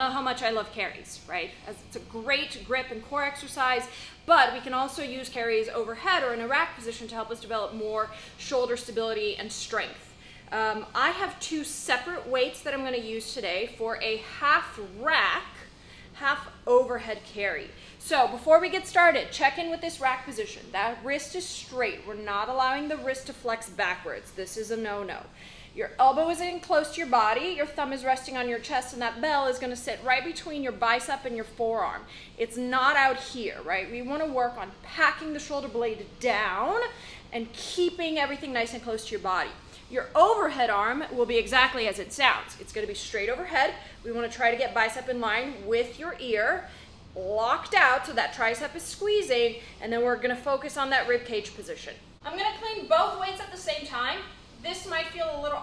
know how much I love carries, right? It's a great grip and core exercise, but we can also use carries overhead or in a rack position to help us develop more shoulder stability and strength. Um, I have two separate weights that I'm going to use today for a half rack, half overhead carry. So before we get started, check in with this rack position. That wrist is straight. We're not allowing the wrist to flex backwards. This is a no-no. Your elbow is in close to your body, your thumb is resting on your chest, and that bell is gonna sit right between your bicep and your forearm. It's not out here, right? We wanna work on packing the shoulder blade down and keeping everything nice and close to your body. Your overhead arm will be exactly as it sounds. It's gonna be straight overhead. We wanna try to get bicep in line with your ear, locked out so that tricep is squeezing, and then we're gonna focus on that rib cage position. I'm gonna clean both weights at the same time. This might feel a little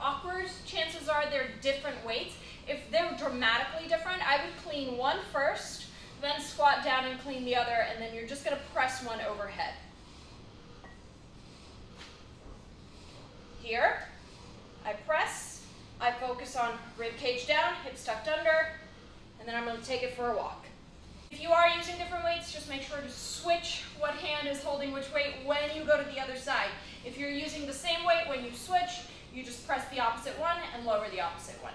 Chances are they're different weights. If they're dramatically different, I would clean one first, then squat down and clean the other, and then you're just gonna press one overhead. Here, I press, I focus on rib cage down, hips tucked under, and then I'm gonna take it for a walk. If you are using different weights, just make sure to switch what hand is holding which weight when you go to the other side. If you're using the same weight when you switch, you just press the opposite one and lower the opposite one.